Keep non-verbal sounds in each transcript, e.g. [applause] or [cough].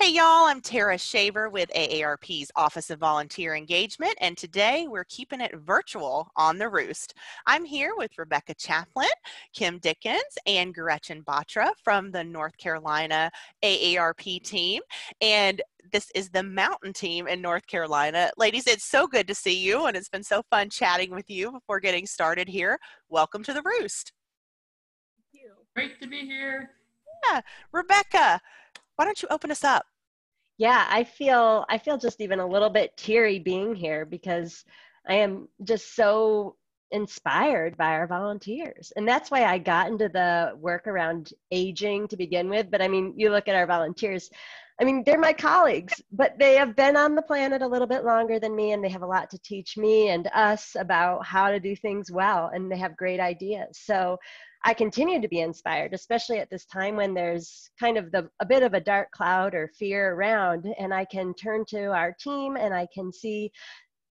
Hey y'all, I'm Tara Shaver with AARP's Office of Volunteer Engagement, and today we're keeping it virtual on the Roost. I'm here with Rebecca Chaplin, Kim Dickens, and Gretchen Batra from the North Carolina AARP team. And this is the mountain team in North Carolina. Ladies, it's so good to see you, and it's been so fun chatting with you before getting started here. Welcome to the Roost. Thank you. Great to be here. Yeah, Rebecca, why don't you open us up? Yeah, I feel I feel just even a little bit teary being here because I am just so inspired by our volunteers. And that's why I got into the work around aging to begin with. But I mean, you look at our volunteers, I mean, they're my colleagues, but they have been on the planet a little bit longer than me, and they have a lot to teach me and us about how to do things well, and they have great ideas. So I continue to be inspired, especially at this time when there's kind of the, a bit of a dark cloud or fear around, and I can turn to our team and I can see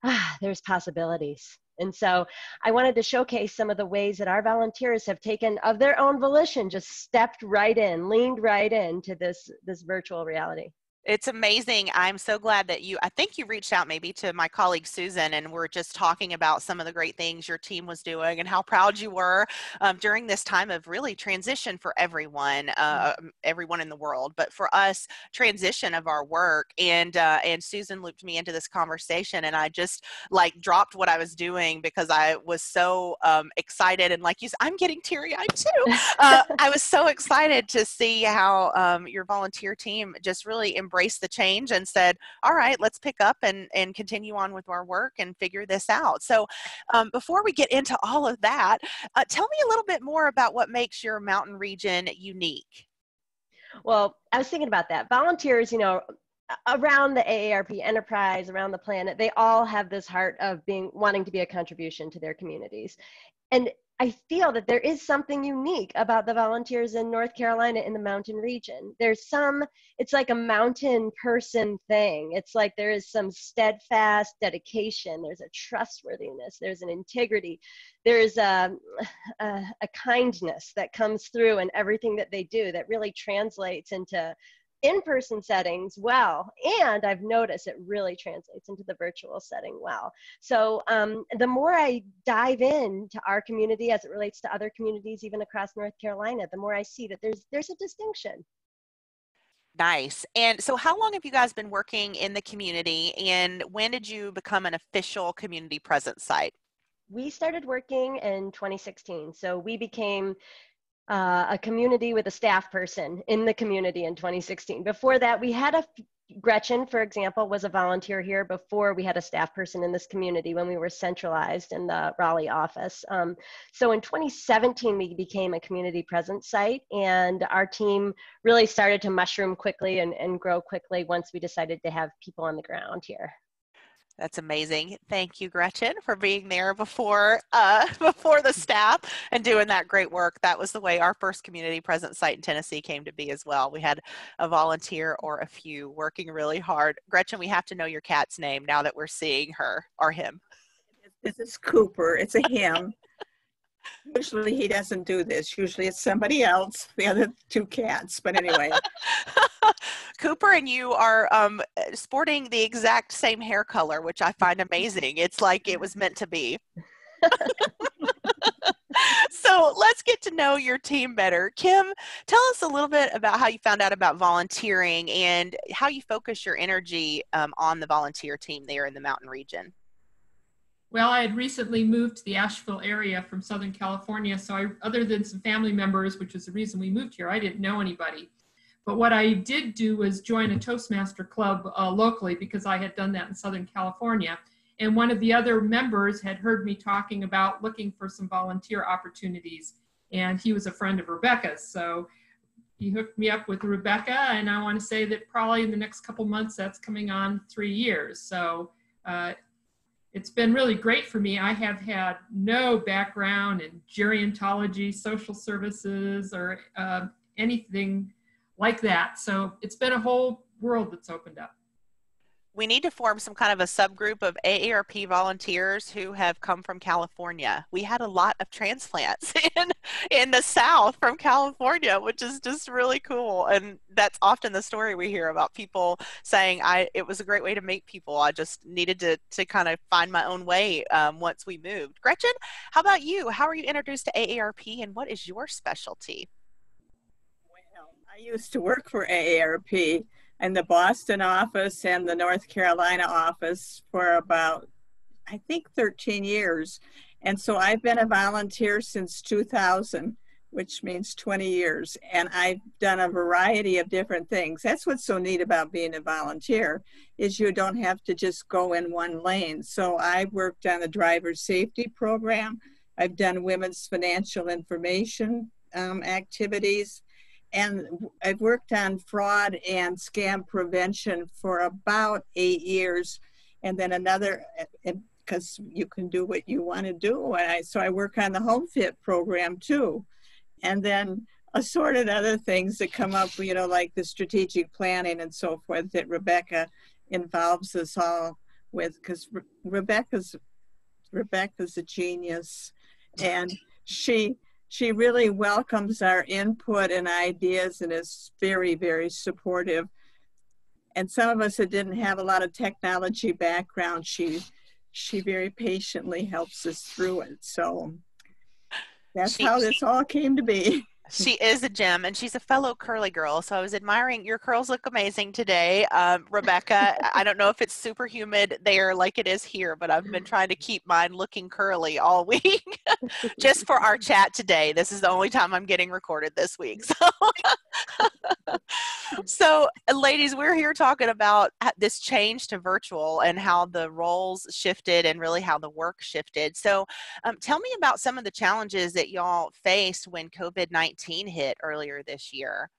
ah, there's possibilities. And so I wanted to showcase some of the ways that our volunteers have taken of their own volition, just stepped right in, leaned right into this, this virtual reality. It's amazing. I'm so glad that you, I think you reached out maybe to my colleague Susan, and we're just talking about some of the great things your team was doing and how proud you were um, during this time of really transition for everyone, uh, mm-hmm. everyone in the world. But for us, transition of our work. And, uh, and Susan looped me into this conversation, and I just like dropped what I was doing because I was so um, excited. And like you said, I'm getting teary eyed too. [laughs] Uh, I was so excited to see how um, your volunteer team just really embraced embraced the change and said, all right, let's pick up and, and continue on with our work and figure this out. So um, before we get into all of that, uh, tell me a little bit more about what makes your mountain region unique. Well, I was thinking about that. Volunteers, you know, around the AARP enterprise, around the planet, they all have this heart of being wanting to be a contribution to their communities. And I feel that there is something unique about the volunteers in North Carolina in the mountain region. There's some, it's like a mountain person thing. It's like there is some steadfast dedication, there's a trustworthiness, there's an integrity, there's a, a, a kindness that comes through in everything that they do that really translates into in-person settings well and i've noticed it really translates into the virtual setting well so um, the more i dive in to our community as it relates to other communities even across north carolina the more i see that there's there's a distinction Nice. And so, how long have you guys been working in the community, and when did you become an official community presence site? We started working in 2016. So, we became uh, a community with a staff person in the community in 2016. Before that, we had a Gretchen, for example, was a volunteer here before we had a staff person in this community when we were centralized in the Raleigh office. Um, so in 2017, we became a community presence site, and our team really started to mushroom quickly and, and grow quickly once we decided to have people on the ground here. That's amazing. Thank you, Gretchen, for being there before uh, [laughs] before the staff and doing that great work. That was the way our first community presence site in Tennessee came to be as well. We had a volunteer or a few working really hard. Gretchen, we have to know your cat's name now that we're seeing her or him. This is Cooper. It's a him. [laughs] Usually he doesn't do this. Usually it's somebody else, the other two cats. But anyway. [laughs] Cooper and you are um, sporting the exact same hair color, which I find amazing. It's like it was meant to be. [laughs] so let's get to know your team better. Kim, tell us a little bit about how you found out about volunteering and how you focus your energy um, on the volunteer team there in the mountain region. Well, I had recently moved to the Asheville area from Southern California, so I, other than some family members, which is the reason we moved here, I didn't know anybody. But what I did do was join a Toastmaster club uh, locally because I had done that in Southern California. And one of the other members had heard me talking about looking for some volunteer opportunities. And he was a friend of Rebecca's. So he hooked me up with Rebecca. And I want to say that probably in the next couple months, that's coming on three years. So uh, it's been really great for me. I have had no background in gerontology, social services, or uh, anything like that. So it's been a whole world that's opened up. We need to form some kind of a subgroup of AARP volunteers who have come from California. We had a lot of transplants [laughs] in in the South from California, which is just really cool. And that's often the story we hear about people saying, "I it was a great way to meet people. I just needed to to kind of find my own way um, once we moved." Gretchen, how about you? How are you introduced to AARP, and what is your specialty? Well, I used to work for AARP in the Boston office and the North Carolina office for about, I think, 13 years. And so I've been a volunteer since 2000, which means 20 years. And I've done a variety of different things. That's what's so neat about being a volunteer is you don't have to just go in one lane. So I worked on the driver safety program. I've done women's financial information um, activities and I've worked on fraud and scam prevention for about eight years, and then another because you can do what you want to do. And I, so I work on the Home Fit program too, and then assorted other things that come up, you know, like the strategic planning and so forth that Rebecca involves us all with, because Re- Rebecca's Rebecca's a genius, and she she really welcomes our input and ideas and is very, very supportive. And some of us that didn't have a lot of technology background, she she very patiently helps us through it. So that's she, how this all came to be. [laughs] She is a gem and she's a fellow curly girl. So I was admiring your curls look amazing today. Um, Rebecca, I don't know if it's super humid there like it is here, but I've been trying to keep mine looking curly all [laughs] week just for our chat today. This is the only time I'm getting recorded this week. So, [laughs] [laughs] so ladies, we're here talking about this change to virtual and how the roles shifted and really how the work shifted. So um, tell me about some of the challenges that y'all faced when COVID-19 hit earlier this year?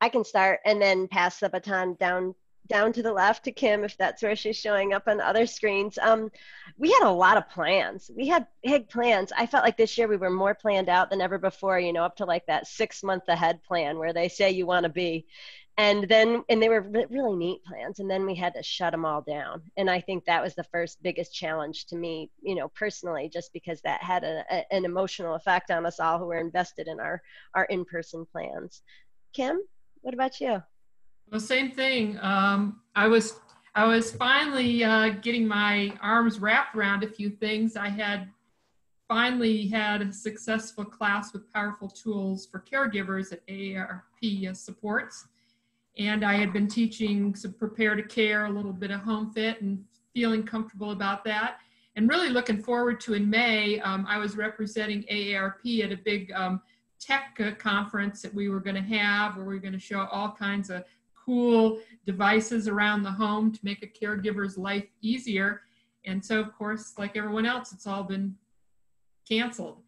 I can start and then pass the baton down down to the left to Kim if that's where she's showing up on other screens. Um, we had a lot of plans. We had big plans. I felt like this year we were more planned out than ever before, you know, up to like that six month ahead plan where they say you want to be and then and they were really neat plans and then we had to shut them all down and i think that was the first biggest challenge to me you know personally just because that had a, a, an emotional effect on us all who were invested in our our in-person plans kim what about you well same thing. Um, i was i was finally uh, getting my arms wrapped around a few things. I had finally had a successful class with powerful tools for caregivers at aarp supports. And I had been teaching some prepare to care, a little bit of home fit, and feeling comfortable about that. And really looking forward to in May, um, I was representing AARP at a big um, tech uh, conference that we were going to have, where we were going to show all kinds of cool devices around the home to make a caregiver's life easier. And so, of course, like everyone else, it's all been canceled.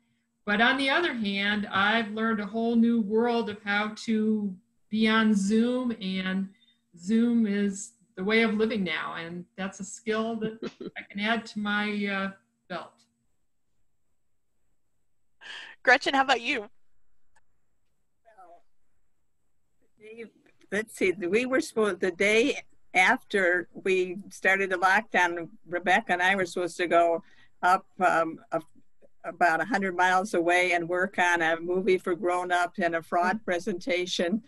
But on the other hand, I've learned a whole new world of how to be on Zoom, and Zoom is the way of living now, and that's a skill that [laughs] I can add to my uh, belt. Gretchen, how about you? Let's see, we were supposed, the day after we started the lockdown, Rebecca and I were supposed to go up um, a, about 100 miles away and work on a movie for grown-ups and a fraud presentation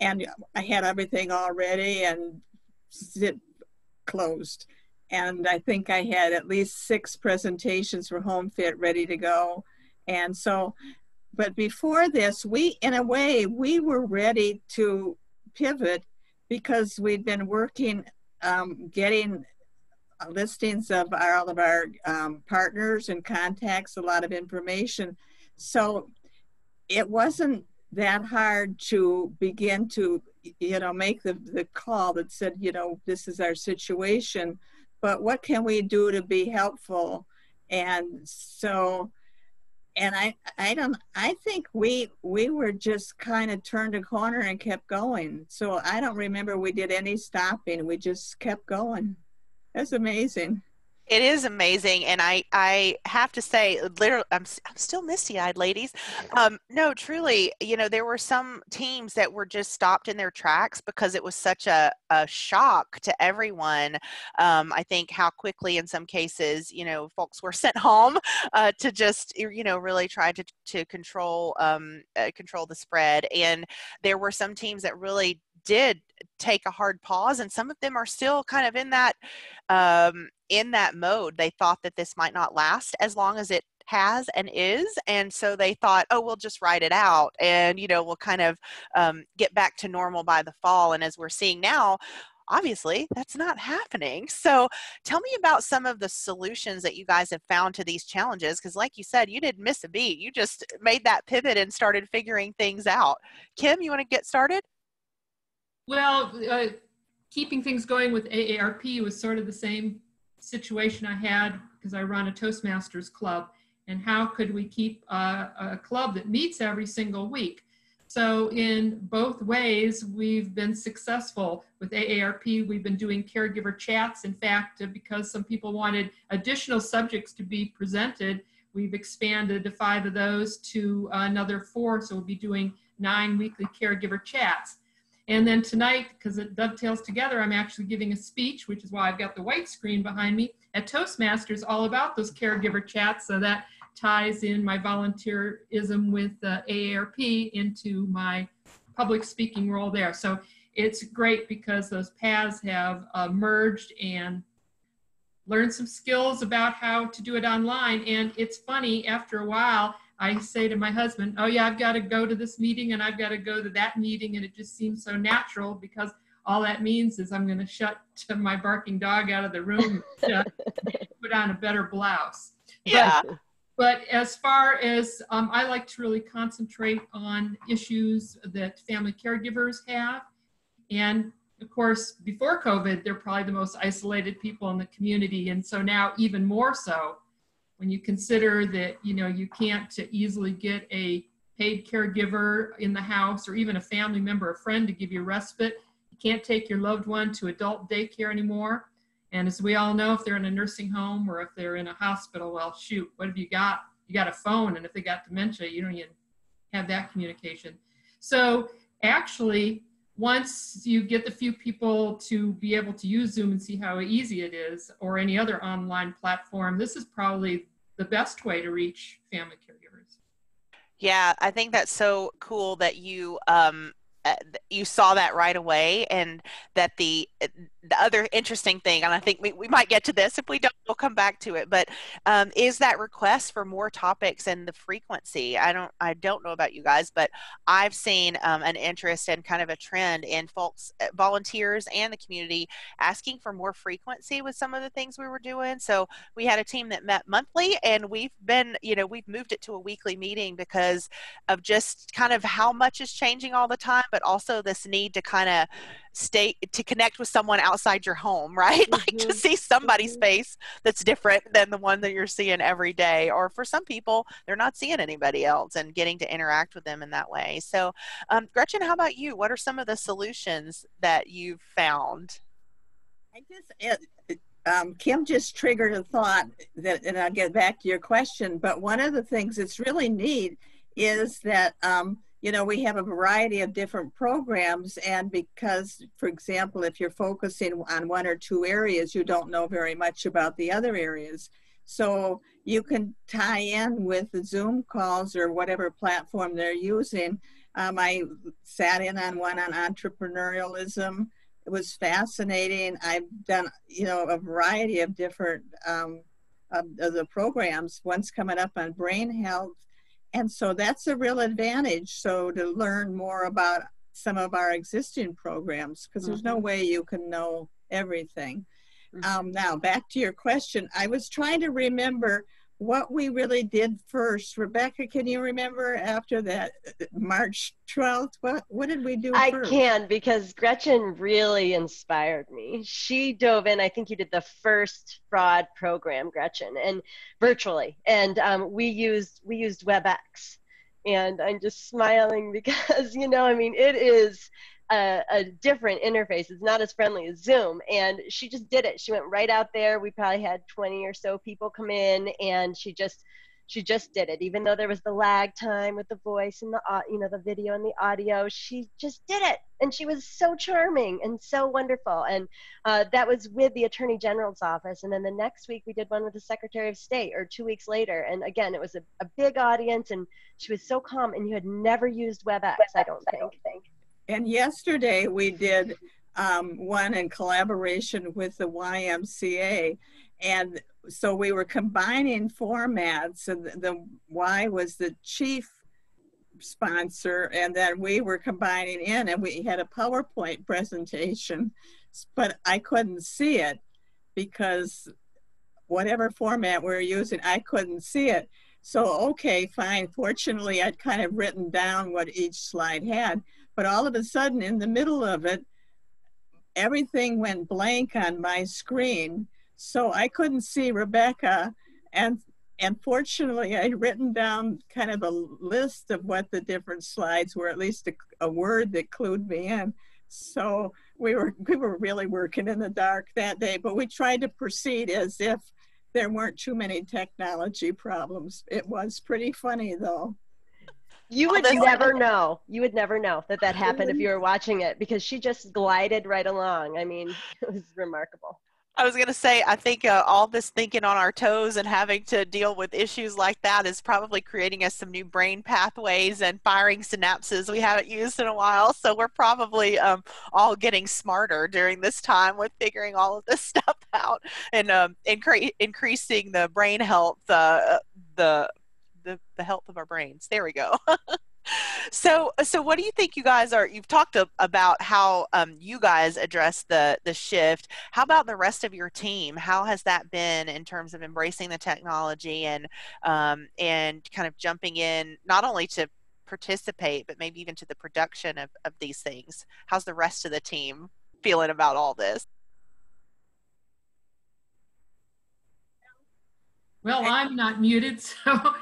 and I had everything all ready and it closed. And I think I had at least six presentations for Home Fit ready to go. And so, but before this, we, in a way, we were ready to pivot because we'd been working, um, getting listings of our, all of our um, partners and contacts, a lot of information. So it wasn't that hard to begin to you know make the, the call that said you know this is our situation but what can we do to be helpful and so and i i don't i think we we were just kind of turned a corner and kept going. So i don't remember we did any stopping. We just kept going. That's amazing It is amazing, and I I have to say, literally, I'm I'm still misty eyed, ladies. Um, no, truly, you know, there were some teams that were just stopped in their tracks because it was such a a shock to everyone. Um, I think how quickly, in some cases, you know, folks were [laughs] sent home uh, to just you know really try to to control um, uh, control the spread, and there were some teams that really did take a hard pause and some of them are still kind of in that um, in that mode they thought that this might not last as long as it has and is and so they thought oh we'll just write it out and you know we'll kind of um, get back to normal by the fall. And as we're seeing now obviously that's not happening. So tell me about some of the solutions that you guys have found to these challenges because like you said you didn't miss a beat. You just made that pivot and started figuring things out. Kim you want to get started? Well, uh, keeping things going with AARP was sort of the same situation I had because I run a Toastmasters club. And how could we keep a, club that meets every single week? So, in both ways, we've been successful. With AARP, we've been doing caregiver chats. In fact, uh, because some people wanted additional subjects to be presented, we've expanded five of those to another four. So, we'll be doing nine weekly caregiver chats. And then tonight, because it dovetails together, I'm actually giving a speech, which is why I've got the white screen behind me at Toastmasters, all about those caregiver chats. So that ties in my volunteerism with uh, AARP into my public speaking role there. So it's great because those paths have uh, merged and learned some skills about how to do it online. And it's funny, after a while, I say to my husband, Oh, yeah, I've got to go to this meeting and I've got to go to that meeting. And it just seems so natural because all that means is I'm going to shut [laughs] my barking dog out of the room and [laughs] put on a better blouse. Yeah. But, but as far as um, I like to really concentrate on issues that family caregivers have. And of course, before COVID, they're probably the most isolated people in the community. And so now, even more so, when you consider that you know you can't easily get a paid caregiver in the house or even a family member a friend to give you respite. You can't take your loved one to adult daycare anymore. And as we all know if they're in a nursing home or if they're in a hospital well shoot what have you got? You got a phone and if they got dementia you don't even have that communication. So actually once you get the few people to be able to use Zoom and see how easy it is, or any other online platform, this is probably the best way to reach family caregivers. Yeah, I think that's so cool that you um, uh, you saw that right away and that the uh, the other interesting thing and i think we, we might get to this if we don't we'll come back to it but um, is that request for more topics and the frequency. I don't i don't know about you guys but i've seen um, an interest and kind of a trend in folks uh, volunteers and the community asking for more frequency with some of the things we were doing. So we had a team that met monthly and we've been you know we've moved it to a weekly meeting because of just kind of how much is changing all the time but also this need to kind of stay to connect with someone outside your home, [laughs] right? Mm-hmm. Like to see somebody's mm-hmm. face that's different than the one that you're seeing every day. Or for some people, they're not seeing anybody else and getting to interact with them in that way. So, um, Gretchen, how about you? What are some of the solutions that you've found? I just, it, um, Kim just triggered a thought that, and I'll get back to your question. But one of the things that's really neat is that um, you know, we have a variety of different programs. And because, for example, if you're focusing on one or two areas, you don't know very much about the other areas. So you can tie in with the Zoom calls or whatever platform they're using. Um, I sat in on one on entrepreneurialism. It was fascinating. I've done, you know, a variety of different um, of, of the programs. One's coming up on brain health and so that's a real advantage. So to learn more about some of our existing programs, because mm-hmm. there's no mm-hmm. way you can know everything. Mm-hmm. Um, now, back to your question. I was trying to remember what we really did first. Rebecca, can you remember after that March 12th? What, what did we do I first? can because Gretchen really inspired me. She dove in, I think you did the first fraud program, Gretchen, and virtually. And um, we used we used WebEx. And I'm just smiling [laughs] because, you know, I mean, it is a, a, different interface. It's not as friendly as Zoom. And she just did it. She went right out there. We probably had 20 or so people come in, and she just she just did it even though there was the lag time with the voice and the you know the video and the audio she just did it and she was so charming and so wonderful and uh, that was with the attorney general's office and then the next week we did one with the secretary of state or two weeks later and again it was a, a big audience and she was so calm and you had never used webex i don't think and yesterday we did um, one in collaboration with the ymca and so we were combining formats and the y was the chief sponsor and then we were combining in and we had a powerpoint presentation. But i couldn't see it because whatever format we are using i couldn't see it. So okay fine. Fortunately i'd kind of written down what each slide had but all of a sudden in the middle of it everything went blank on my screen so I couldn't see Rebecca. And and fortunately, I'd written down kind of a list of what the different slides were, at least a, a word that clued me in. So we were we were really working in the dark that day, but we tried to proceed as if there weren't too many technology problems. It was pretty funny though. You would never know. You would never know that that happened if you were watching it because she just glided right along. I mean, [laughs] it was remarkable. I was going to say, I think uh, all this thinking on our toes and having to deal with issues like that is probably creating us some new brain pathways and firing synapses we haven't used in a while. So we're probably um, all getting smarter during this time with figuring all of this [laughs] stuff out and um, incre- increasing the brain health, uh, the, the the health of our brains. There we go. [laughs] so so what do you think you guys are you've talked about how um, you guys address the the shift how about the rest of your team how has that been in terms of embracing the technology and um, and kind of jumping in not only to participate but maybe even to the production of, of these things how's the rest of the team feeling about all this well i'm not muted [laughs] so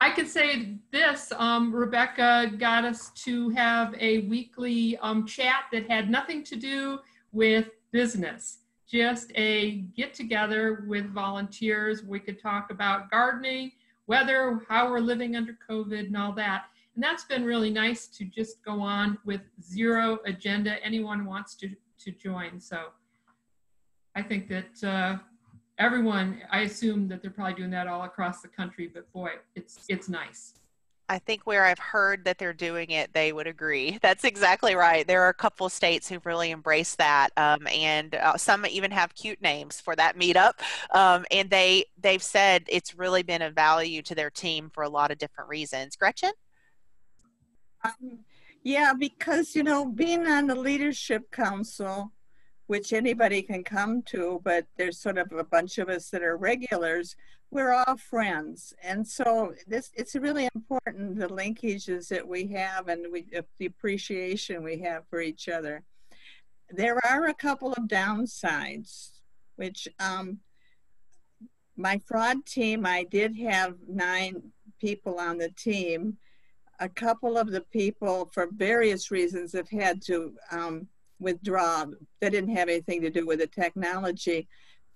I can say this, um, Rebecca got us to have a weekly um, chat that had nothing to do with business, just a get together with volunteers. We could talk about gardening, weather, how we're living under COVID and all that. And that's been really nice to just go on with zero agenda. Anyone wants to, to join. So I think that uh, everyone, I assume that they're probably doing that all across the country, but boy, it's it's nice. I think where I've heard that they're doing it, they would agree. [laughs] That's exactly right. There are a couple of states who've really embraced that, um, and uh, some even have cute names for that meetup. Um, and they they've said it's really been a value to their team for a lot of different reasons. Gretchen. Um, yeah, because you know, being on the leadership council, which anybody can come to, but there's sort of a bunch of us that are regulars. We're all friends, and so this it's really important the linkages that we have and we the appreciation we have for each other. There are a couple of downsides, which um, my fraud team, I did have nine people on the team. A couple of the people, for various reasons, have had to um, withdraw. That didn't have anything to do with the technology,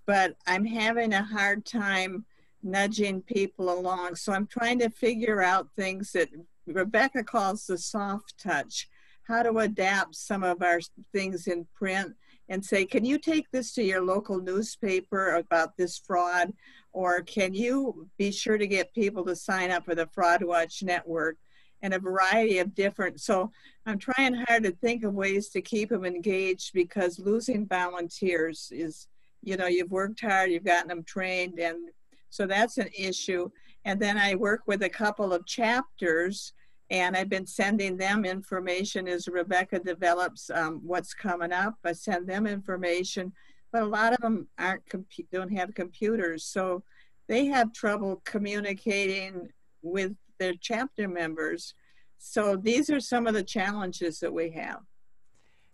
but I'm having a hard time nudging people along. So I'm trying to figure out things that Rebecca calls the soft touch, how to adapt some of our things in print and say, can you take this to your local newspaper about this fraud? Or can you be sure to get people to sign up for the Fraud Watch Network? And a variety of different. So I'm trying hard to think of ways to keep them engaged because losing volunteers is, you know, you've worked hard, you've gotten them trained, and so that's an issue. And then I work with a couple of chapters and I've been sending them information as Rebecca develops um, what's coming up. I send them information, but a lot of them aren't don't have computers, so they have trouble communicating with their chapter members. So these are some of the challenges that we have.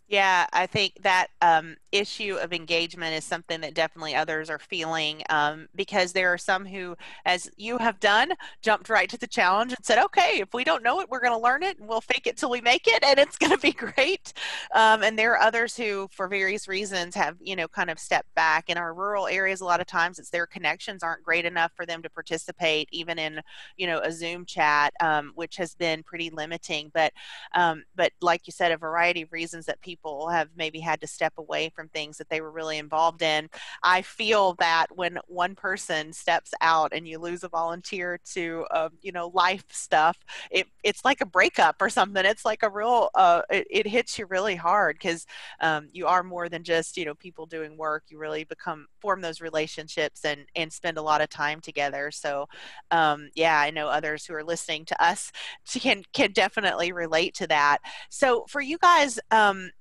Yeah, I think that um, issue of engagement is something that definitely others are feeling um, because there are some who, as you have done, jumped right to the challenge and said, okay, if we don't know it, we're going to learn it and we'll fake it till we make it and it's [laughs] going to be great. Um, and there are others who, for various reasons, have, you know, kind of stepped back. In our rural areas, a lot of times it's their connections aren't great enough for them to participate, even in, you know, a Zoom chat, um, which has been pretty limiting. But, um, but like you said, a variety of reasons that people people have maybe had to step away from things that they were really involved in. I feel that when one person steps out and you lose a volunteer to, uh, you know, life stuff, it, it's like a breakup or something. It's like a real, uh, it, it hits you really hard because um, you are more than just, you know, people doing work. You really become, form those relationships and, and spend a lot of time together. So, um, yeah, I know others who are listening to us can, can definitely relate to that. So for you guys, um,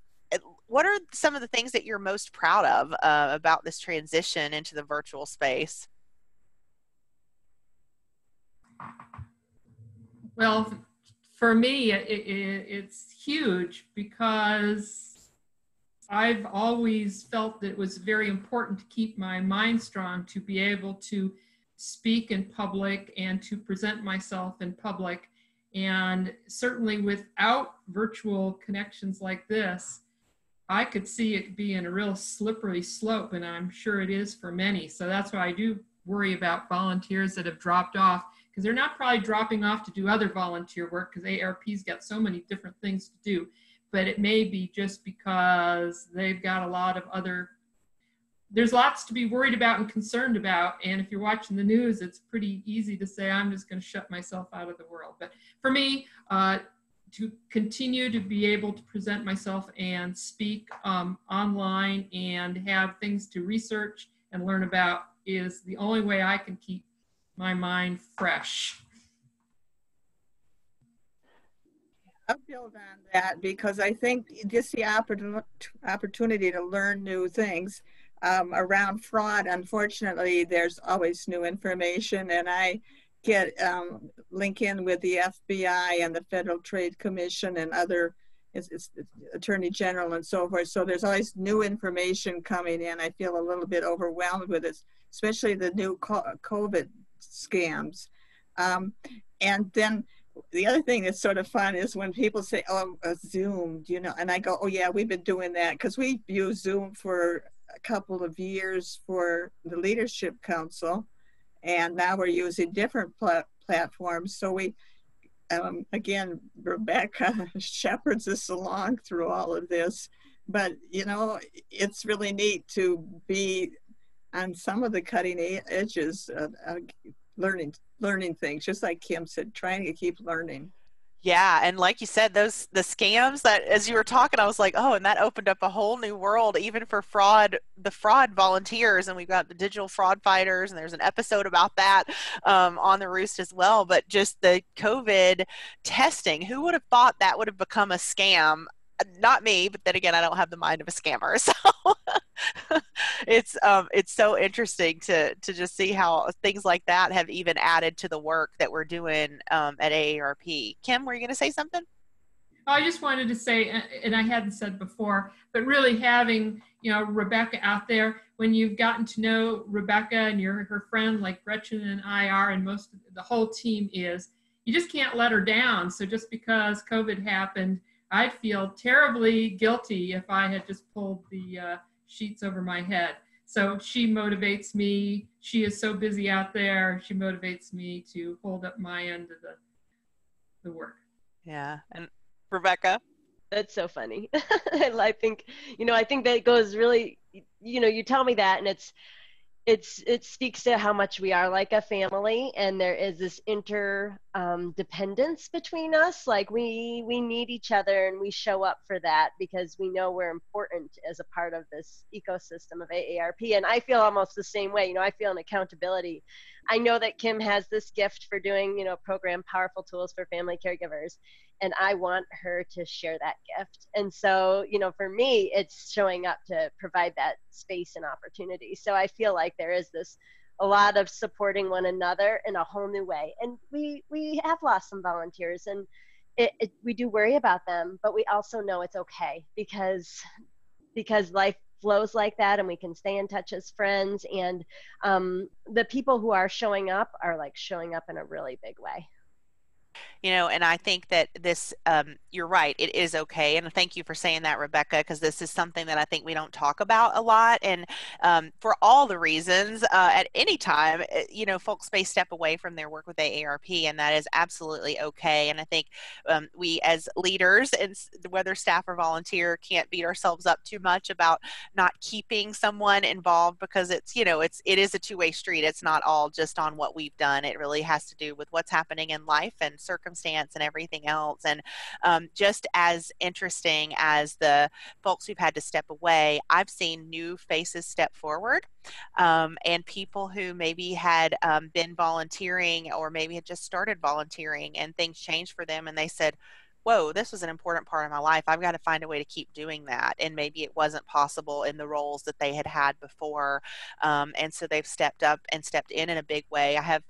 what are some of the things that you're most proud of uh, about this transition into the virtual space? Well, for me, it, it, it's huge because I've always felt that it was very important to keep my mind strong to be able to speak in public and to present myself in public. And certainly without virtual connections like this, I could see it being a real slippery slope, and I'm sure it is for many. So that's why I do worry about volunteers that have dropped off because they're not probably dropping off to do other volunteer work because AARP's got so many different things to do. But it may be just because they've got a lot of other there's lots to be worried about and concerned about. And if you're watching the news, it's pretty easy to say, I'm just going to shut myself out of the world. But for me, uh, to continue to be able to present myself and speak um, online and have things to research and learn about is the only way I can keep my mind fresh. I'll build on that because I think just the opportunity to learn new things um, around fraud, unfortunately, there's always new information. And I get um, link in with the FBI and the Federal Trade Commission and other it's, it's, Attorney General and so forth. So there's always new information coming in. I feel a little bit overwhelmed with it, especially the new COVID scams. Um, and then the other thing that's sort of fun is when people say, "Oh, Zoom," you know, and I go, "Oh yeah, we've been doing that because we use Zoom for a couple of years for the Leadership Council." And now we're using different pl- platforms. So we, um, again, Rebecca [laughs] shepherds us along through all of this. But you know, it's really neat to be on some of the cutting edges of, of learning learning things. Just like Kim said, trying to keep learning. Yeah, and like you said, those the scams that as you were talking, I was like, oh, and that opened up a whole new world, even for fraud, the fraud volunteers, and we've got the digital fraud fighters, and there's an episode about that um, on the Roost as well. But just the COVID testing, who would have thought that would have become a scam? Not me, but then again, I don't have the mind of a scammer, [laughs] so [laughs] it's um, it's so interesting to to just see how things like that have even added to the work that we're doing um, at AARP. Kim, were you going to say something? Oh, I just wanted to say, and I hadn't said before, but really having you know Rebecca out there when you've gotten to know Rebecca and you're her friend like Gretchen and I are, and most the whole team is, you just can't let her down. So just because COVID happened, I'd feel terribly guilty if I had just pulled the uh, sheets over my head. So she motivates me. She is so busy out there. She motivates me to hold up my end of the the work. Yeah. And Rebecca? That's so funny. [laughs] I think, you know, I think that goes really, you know, you tell me that and it's, it's it speaks to how much we are like a family and there is this interdependence um, dependence between us like we we need each other and we show up for that because we know we're important as a part of this ecosystem of aarp and i feel almost the same way you know i feel an accountability i know that kim has this gift for doing you know program powerful tools for family caregivers and I want her to share that gift. And so, you know, for me, it's showing up to provide that space and opportunity. So I feel like there is this a lot of supporting one another in a whole new way. And we we have lost some volunteers and it, it, we do worry about them, but we also know it's okay because because life flows like that and we can stay in touch as friends and um, the people who are showing up are like showing up in a really big way you know and i think that this um, you're right it is okay and thank you for saying that rebecca because this is something that i think we don't talk about a lot and um, for all the reasons uh, at any time eh, you know folks may step away from their work with aarp and that is absolutely okay and i think um, we as leaders and whether staff or volunteer can't beat ourselves up too much about not keeping someone involved because it's you know it's it is a two-way street it's not all just on what we've done it really has to do with what's happening in life and circumstance and everything else. And um, just as interesting as the folks who've had to step away, I've seen new faces step forward um, and people who maybe had um, been volunteering or maybe had just started volunteering and things changed for them and they said, whoa, this was an important part of my life. I've got to find a way to keep doing that. And maybe it wasn't possible in the roles that they had had before. Um, and so they've stepped up and stepped in in a big way. I have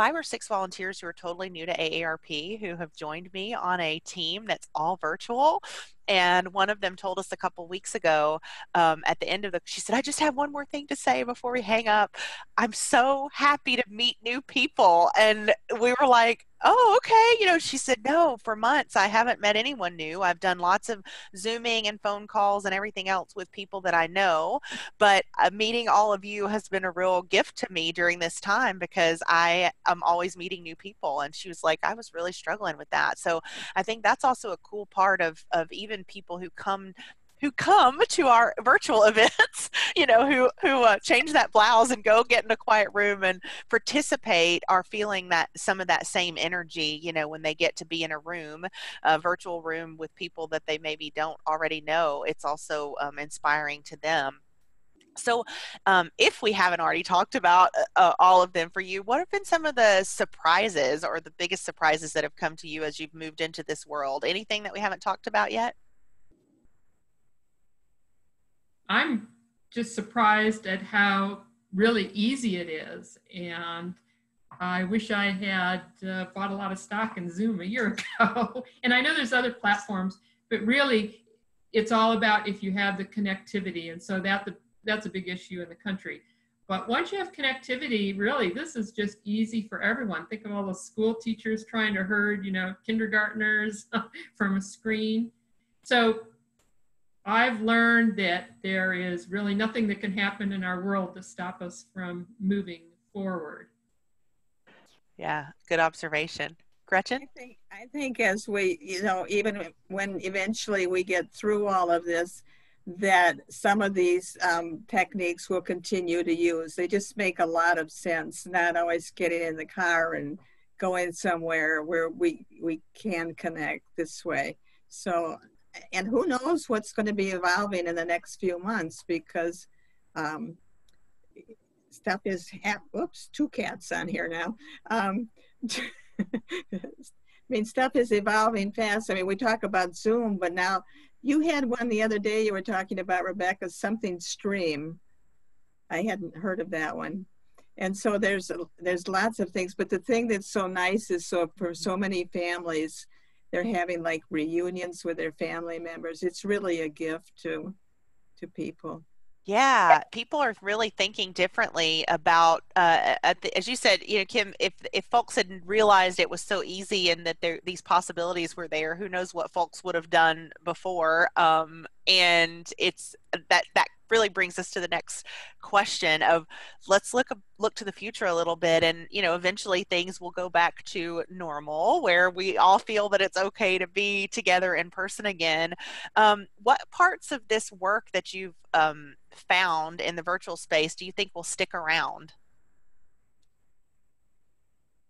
five or six volunteers who are totally new to AARP who have joined me on a team that's all virtual. And one of them told us a couple weeks ago um, at the end of the, she said, I just have one more thing to say before we hang up. I'm so happy to meet new people. And we were like, oh, okay. You know, she said, no, for months I haven't met anyone new. I've done lots of Zooming and phone calls and everything else with people that I know. But uh, meeting all of you has been a real gift to me during this time because I am always meeting new people. And she was like, I was really struggling with that. So I think that's also a cool part of, of even people who come who come to our virtual [laughs] events, you know, who who uh, change that blouse and go get in a quiet room and participate are feeling that some of that same energy, you know, when they get to be in a room, a virtual room with people that they maybe don't already know. It's also um, inspiring to them. So, um, if we haven't already talked about uh, uh, all of them for you, what have been some of the surprises or the biggest surprises that have come to you as you've moved into this world? Anything that we haven't talked about yet? I'm just surprised at how really easy it is. And I wish I had uh, bought a lot of stock in Zoom a year [laughs] ago. and I know there's other platforms, but really it's all about if you have the connectivity. And so that the, that's a big issue in the country. But once you have connectivity, really, this is just easy for everyone. Think of all the school teachers trying to herd, you know, kindergartners [laughs] from a screen. So I've learned that there is really nothing that can happen in our world to stop us from moving forward. Yeah, good observation. Gretchen? I think, I think as we, you know, even when eventually we get through all of this, that some of these um, techniques will continue to use. They just make a lot of sense, not always getting in the car and going somewhere where we, we can connect this way. So and who knows what's going to be evolving in the next few months because um, stuff is oops two cats on here now. Um, [laughs] i mean stuff is evolving fast. I mean we talk about zoom but now you had one the other day you were talking about rebecca something stream. I hadn't heard of that one. And so there's there's lots of things but the thing that's so nice is so for so many families they're having like reunions with their family members. It's really a gift to to people. Yeah, people are really thinking differently about, uh, the, as you said, you know, Kim. If if folks had realized it was so easy and that there, these possibilities were there, who knows what folks would have done before? Um, and it's that that really brings us to the next question of let's look look to the future a little bit and you know eventually things will go back to normal where we all feel that it's okay to be together in person again um, what parts of this work that you've um, found in the virtual space do you think will stick around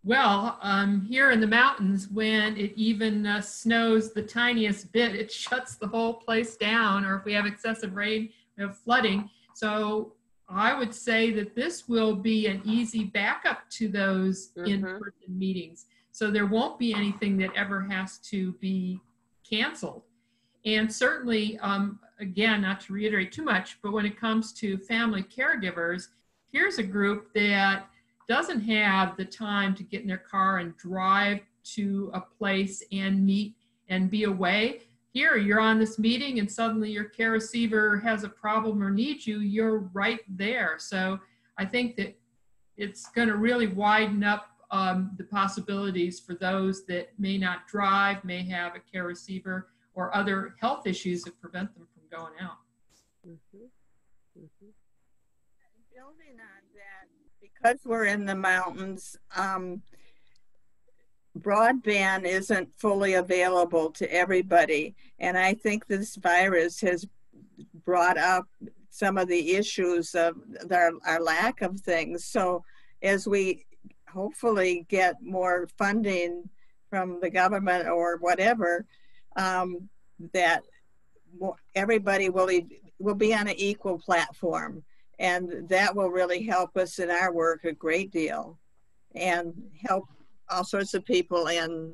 well, um, here in the mountains, when it even uh, snows the tiniest bit, it [laughs] shuts the whole place down. Or if we have excessive rain, of flooding. So I would say that this will be an easy backup to those mm-hmm. in-person meetings. So there won't be anything that ever has to be canceled. And certainly, um, again, not to reiterate too much, but when it comes to family caregivers, here's a group that doesn't have the time to get in their car and drive to a place and meet and be away. Here, you're on this meeting, and suddenly your care receiver has a problem or needs you, you're right there. So I think that it's going to really widen up um, the possibilities for those that may not drive, may have a care receiver, or other health issues that prevent them from going out. Mm-hmm. Mm-hmm. Building on that, because we're in the mountains, um, broadband isn't fully available to everybody. And I think this virus has brought up some of the issues of our, our lack of things. So as we hopefully get more funding from the government or whatever, um, that everybody will will be on an equal platform, and that will really help us in our work a great deal, and help all sorts of people. And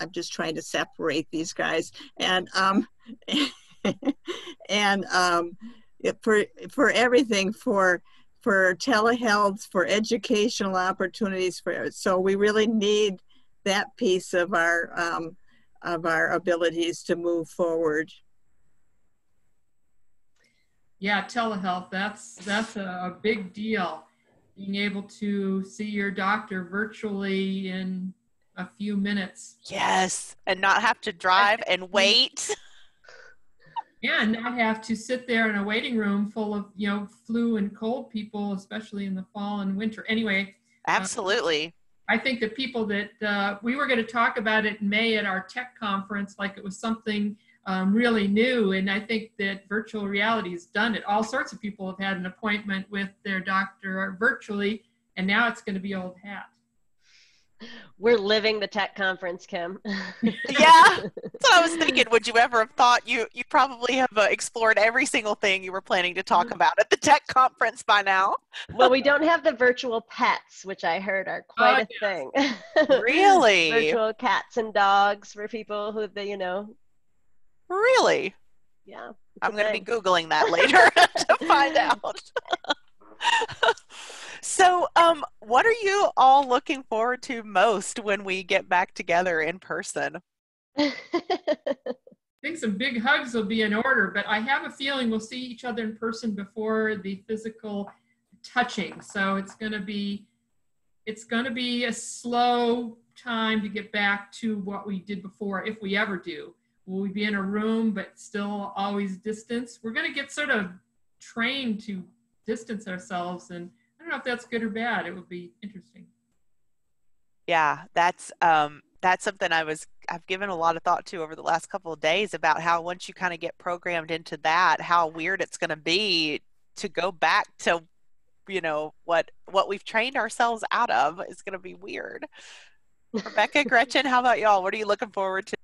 I'm just trying to separate these guys, and um, [laughs] and um, for for everything for for telehealth, for educational opportunities. For so we really need that piece of our um, of our abilities to move forward. Yeah, telehealth. That's that's a, a big deal. Being able to see your doctor virtually in a few minutes. Yes, and not have to drive and [laughs] wait. and not have to sit there in a waiting room full of you know flu and cold people especially in the fall and winter anyway uh, absolutely uh, i think the people that uh, we were going to talk about it in may at our tech conference like it was something um, really new and i think that virtual reality has done it all sorts of people have had an appointment with their doctor virtually and now it's going to be old hat we're living the tech conference, Kim. [laughs] yeah, that's what I was thinking. Would you ever have thought you you probably have uh, explored every single thing you were planning to talk mm-hmm. about at the tech conference by now? [laughs] well, we don't have the virtual pets, which I heard are quite oh, a yes. thing. [laughs] really? virtual cats and dogs for people who they, you know. Really? Yeah. I'm going to be googling that [laughs] later [laughs] to find out. [laughs] So, um, what are you all looking forward to most when we get back together in person? I think some big hugs will be in order, but I have a feeling we'll see each other in person before the physical touching. So it's going to be it's going to be a slow time to get back to what we did before if we ever do. Will we be in a room but still always distance? We're going to get sort of trained to distance ourselves and I don't know if that's good or bad. It would be interesting. Yeah, that's um, that's something I was I've given a lot of thought to over the last couple of days about how once you kind of get programmed into that, how weird it's going to be to go back to you know what what we've trained ourselves out of is going to be weird. [laughs] Rebecca, Gretchen, how about y'all? What are you looking forward to?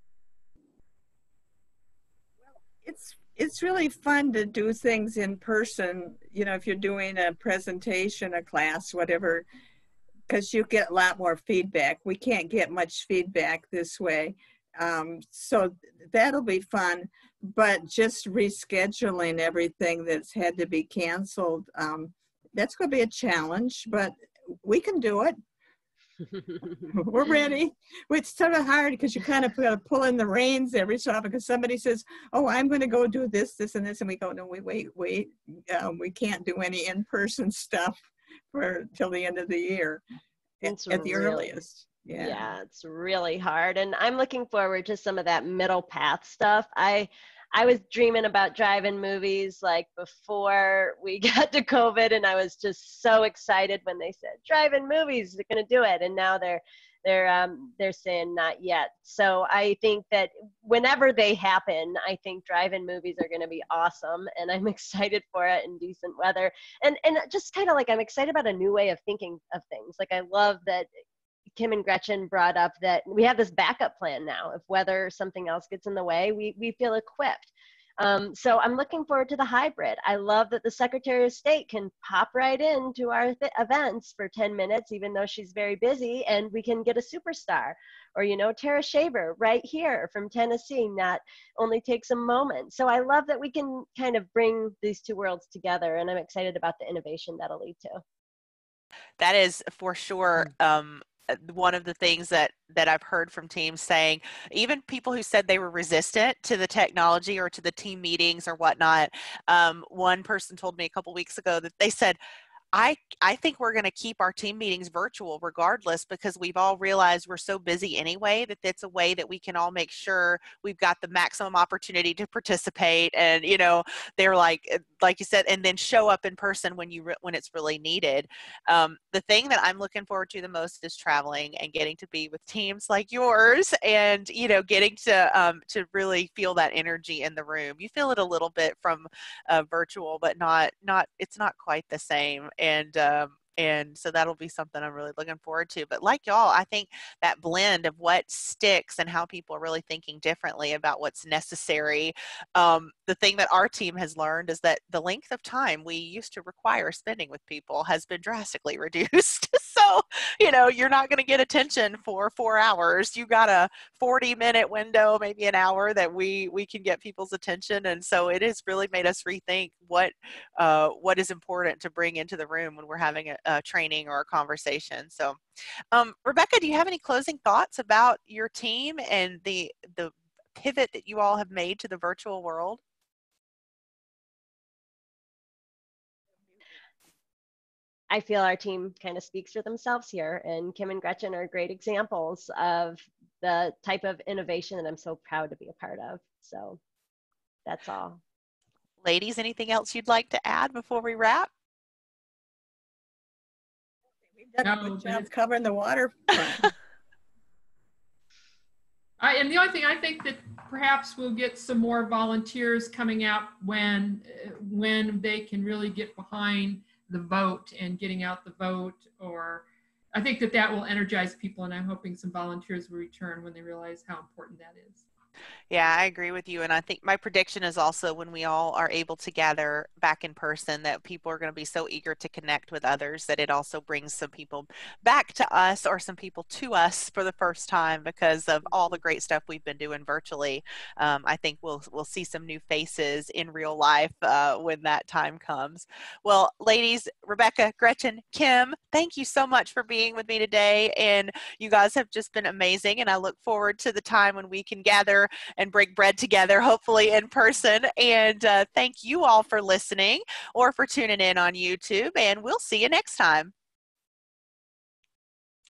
It's it's really fun to do things in person you know if you're doing a presentation a class whatever because you get a lot more feedback. We can't get much feedback this way. Um, so that'll be fun but just rescheduling everything that's had to be canceled um, that's going to be a challenge but we can do it we're ready. It's sort of hard because you kind of got to pull in the reins every so often because somebody says, "Oh, I'm going to go do this, this, and this," and we go, "No, we wait, wait. Um, we can't do any in-person stuff for till the end of the year, at, at the earliest." Yeah. yeah, it's really hard, and I'm looking forward to some of that middle path stuff. I I was dreaming about driving movies like before we [laughs] got to COVID, and I was just so excited when they said driving movies, they're going to do it, and now they're they're um, they're saying not yet. So I think that whenever they happen, I think drive-in movies are going to be awesome, and I'm [laughs] excited for it in decent weather. And and just kind of like I'm excited about a new way of thinking of things. Like I love that Kim and Gretchen brought up that we have this backup plan now. If whether something else gets in the way, we, we feel equipped. Um, so I'm looking forward to the hybrid. I love that the Secretary of State can pop right into our th- events for 10 minutes, even though she's very busy, and we can get a superstar or, you know, Tara Shaver right here from Tennessee. That only takes a moment. So I love that we can kind of bring these two worlds together, and I'm excited about the innovation that'll lead to. That is for sure. Mm. Um, one of the things that that I've heard from teams saying, even people who said they were resistant to the technology or to the team meetings or whatnot. Um, one person told me a couple weeks ago that they said, I I think we're going to keep our team meetings virtual regardless because we've all realized we're so busy anyway that it's a way that we can all make sure we've got the maximum opportunity to participate and you know they're like eh, like you said and then show up in person when you re- when it's really needed. Um, the thing that I'm looking forward to the most is traveling and getting to be with teams like yours and you know getting to um, to really feel that energy in the room. You feel it a little bit from uh, virtual, but not not it's not quite the same and um, and so that'll be something I'm really looking forward to. But like y'all, I think that blend of what sticks and how people are really thinking differently about what's necessary. Um, the thing that our team has learned is that the length of time we used to require spending with people has been drastically [laughs] reduced. [laughs] you know, you're not going to get attention for four hours. You got a 40 minute window, maybe an hour that we we can get people's attention. And so it has really made us rethink what uh, what is important to bring into the room when we're having a, a training or a conversation. So, um, Rebecca, do you have any closing thoughts about your team and the the pivot that you all have made to the virtual world? I feel our team kind of speaks for themselves here, and Kim and Gretchen are great examples of the type of innovation that I'm so proud to be a part of. So that's all. Ladies, anything else you'd like to add before we wrap? We've done a No, good job covering the waterfront. [laughs] I, and the only thing I think that perhaps we'll get some more volunteers coming out when when they can really get behind the vote and getting out the vote or I think that that will energize people and I'm hoping some volunteers will return when they realize how important that is. Yeah, I agree with you. And I think my prediction is also when we all are able to gather back in person, that people are going to be so eager to connect with others that it also brings some people back to us or some people to us for the first time because of all the great stuff we've been doing virtually. Um, I think we'll we'll see some new faces in real life uh, when that time comes. Well, ladies, Rebecca, Gretchen, Kim, thank you so much for being with me today. And you guys have just been amazing. And I look forward to the time when we can gather and break bread together, hopefully in person. And uh, thank you all for listening or for tuning in on YouTube. And we'll see you next time.